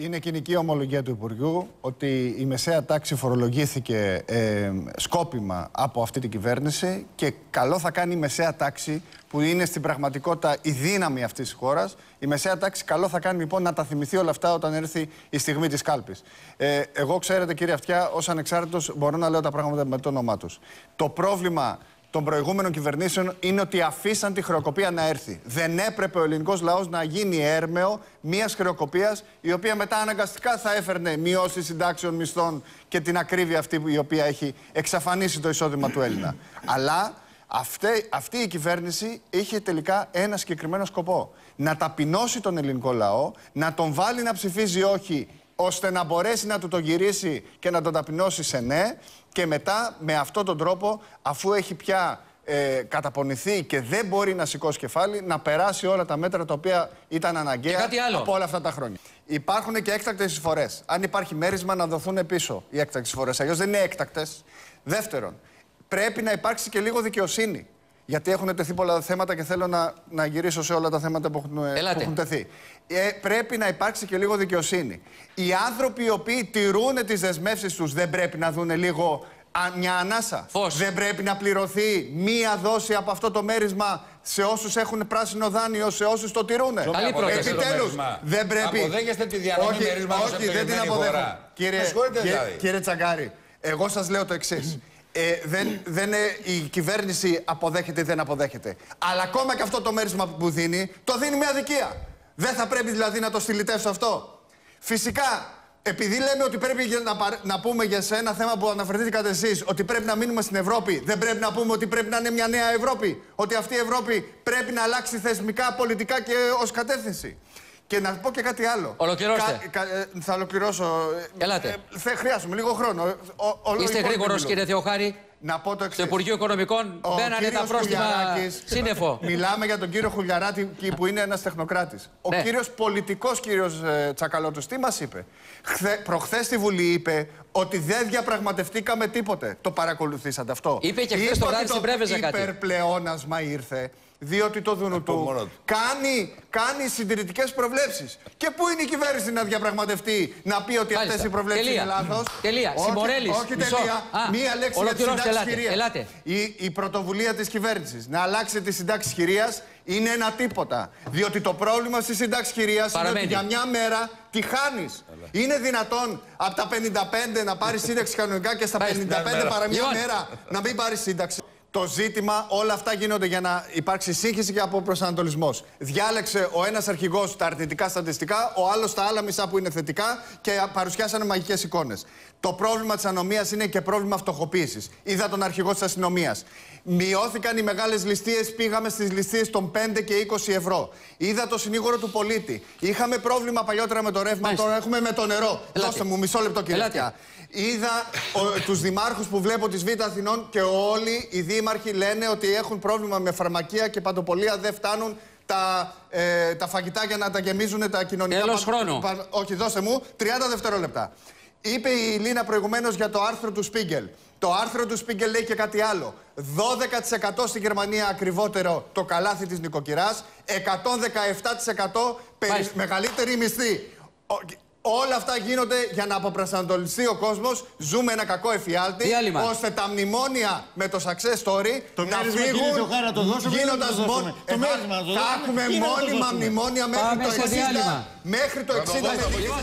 Είναι κοινική ομολογία του Υπουργείου ότι η μεσαία τάξη φορολογήθηκε ε, σκόπιμα από αυτή την κυβέρνηση και καλό θα κάνει η μεσαία τάξη που είναι στην πραγματικότητα η δύναμη αυτής της χώρας. Η μεσαία τάξη καλό θα κάνει λοιπόν να τα θυμηθεί όλα αυτά όταν έρθει η στιγμή της κάλπης. Ε, εγώ, ξέρετε, κύριε Αυτιά, ως ανεξάρτητος μπορώ να λέω τα πράγματα με το όνομά τους. Το πρόβλημα των προηγούμενων κυβερνήσεων είναι ότι αφήσαν τη χρεοκοπία να έρθει. Δεν έπρεπε ο ελληνικός λαός να γίνει έρμεο μιας χρεοκοπίας η οποία μετά αναγκαστικά θα έφερνε μειώσεις συντάξεων μισθών και την ακρίβεια αυτή η οποία έχει εξαφανίσει το εισόδημα του Έλληνα. Αλλά αυτή, αυτή η κυβέρνηση είχε τελικά ένα συγκεκριμένο σκοπό. Να ταπεινώσει τον ελληνικό λαό, να τον βάλει να ψηφίζει όχι ώστε να μπορέσει να του το γυρίσει και να τον ταπεινώσει σε ναι και μετά με αυτόν τον τρόπο αφού έχει πια ε, καταπονηθεί και δεν μπορεί να σηκώσει κεφάλι να περάσει όλα τα μέτρα τα οποία ήταν αναγκαία από όλα αυτά τα χρόνια. Υπάρχουν και έκτακτες εισφορές. Αν υπάρχει μέρισμα να δοθούν πίσω οι έκτακτες εισφορές. Αλλιώς δεν είναι έκτακτες. Δεύτερον, πρέπει να υπάρξει και λίγο δικαιοσύνη. Γιατί έχουν τεθεί πολλά θέματα και θέλω να, να γυρίσω σε όλα τα θέματα που έχουν, ε, που έχουν τεθεί. Ε, πρέπει να υπάρξει και λίγο δικαιοσύνη. Οι άνθρωποι οι οποίοι τηρούν τις δεσμεύσεις τους δεν πρέπει να δουν λίγο μια ανάσα. Φως. Δεν πρέπει να πληρωθεί μία δόση από αυτό το μέρισμα σε όσους έχουν πράσινο δάνειο, σε όσους το τηρούν. Καλή πρόταση. Επιτέλους, δεν πρέπει. Αποδέχεστε τη διανομή μερίσματος Όχι, δεν την αποδέχω. Κύριε, κύριε, δηλαδή. κύριε Τσαγκάρη, εγώ σας λέω το εξής. Ε, δεν, δεν, η κυβέρνηση αποδέχεται ή δεν αποδέχεται. Αλλά ακόμα και αυτό το μέρισμα που δίνει, το δίνει με αδικία. Δεν θα πρέπει δηλαδή να το στυλιτεύσω αυτό. Φυσικά, επειδή λέμε ότι πρέπει να, να πούμε για σε ένα θέμα που αναφερθήκατε εσείς, ότι πρέπει να μείνουμε στην Ευρώπη, δεν πρέπει να πούμε ότι πρέπει να είναι μια νέα Ευρώπη. Ότι αυτή η Ευρώπη πρέπει να αλλάξει θεσμικά, πολιτικά και ως κατεύθυνση. Και να πω και κάτι άλλο. Ολοκληρώστε. Κα, κα, ε, θα ολοκληρώσω. Ελάτε. Ε, θα χρειάζομαι λίγο χρόνο. Ο, ο, Είστε γρήγορος, κύριε Θεοχάρη. Να πω το εξής. Στο Υπουργείο Οικονομικών Ο μπαίνανε τα πρόστιμα σύννεφο. Μιλάμε για τον κύριο Χουλιαράτη που είναι ένας τεχνοκράτης. Ο Ναι. κύριος πολιτικός κύριος ε, Τσακαλώτος τι μας είπε; Χθε, προχθές στη Βουλή είπε ότι δεν διαπραγματευτήκαμε τίποτε. Το παρακολουθήσατε αυτό; Είπε και χθες το ότι βράδυ στην Πρέβεζα κάτι. υπερπλεόνασμα ήρθε. Διότι το δούνου Από μόνο του του. κάνει, κάνει συντηρητικές προβλέψεις. Και πού είναι η κυβέρνηση να διαπραγματευτεί, να πει ότι Μάλιστα. αυτές οι προβλέψεις Τελεία. είναι λάθος; Τελεία. Όχι, Συμπορέλης. όχι Μισό. τελεία. Α, Μία λέξη για τη ολοκληρώστε. συντάξη Ελάτε. χειρίας. Ελάτε. Η, η πρωτοβουλία της κυβέρνησης να αλλάξει τη συντάξη χειρίας είναι ένα τίποτα. Διότι το πρόβλημα στη συντάξη χειρίας είναι ότι Παραμένει. για μια μέρα τη χάνεις. Είναι δυνατόν από τα 55 να πάρεις σύνταξη κανονικά και στα 55 Μάλιστα. παρά μια Λοιπόν. μέρα να μην πάρεις σύνταξη; Το ζήτημα, όλα αυτά γίνονται για να υπάρξει σύγχυση και αποπροσανατολισμός. Διάλεξε ο ένας αρχηγός τα αρνητικά στατιστικά, ο άλλος τα άλλα μισά που είναι θετικά και παρουσιάσανε μαγικές εικόνες. Το πρόβλημα της ανομίας είναι και πρόβλημα φτωχοποίησης. Είδα τον αρχηγό της αστυνομίας. Μειώθηκαν οι μεγάλες ληστείες, πήγαμε στις ληστείες των 5 και 20 ευρώ. Είδα το συνήγορο του πολίτη. Είχαμε πρόβλημα παλιότερα με το ρεύμα, Μάλιστα. τώρα έχουμε με το νερό. Ελάτε. Δώστε μου μισό λεπτό, κύριε Ελάτε. Αυτιά. Είδα ο, τους δημάρχους που βλέπω της Β' Αθηνών και όλοι οι δήμαρχοι λένε ότι έχουν πρόβλημα με φαρμακεία και παντοπολία, δεν φτάνουν τα, ε, τα φαγητά για να τα γεμίζουν τα κοινωνικά... Τέλος πα- χρόνου. πα- όχι, δώστε μου 30 δευτερόλεπτα. Είπε η Λίνα προηγουμένως για το άρθρο του Σπίγκελ. Το άρθρο του Σπίγκελ λέει και κάτι άλλο. 12% στη Γερμανία ακριβότερο το καλάθι της νοικοκυράς, 117% περι- Μάλιστα. μεγαλύτερη μισθή. Ο- Όλα αυτά γίνονται για να αποπροσανατολιστεί ο κόσμος. Ζούμε ένα κακό εφιάλτη. Διάλειμμα. ώστε τα μνημόνια με το success story Το να μέρισμα, κύριε φύγουν Θεοχάρη, να το δώσουμε ή γίνοντας δεν το μόνο. δώσουμε; Το μέρισμα να το θα δώσουμε έχουμε ή να το μόνιμα δώσουμε; μνημόνια μέχρι Πάμε το σε 60. διάλειμμα. Μέχρι το 60 με τη- Λοιπόν,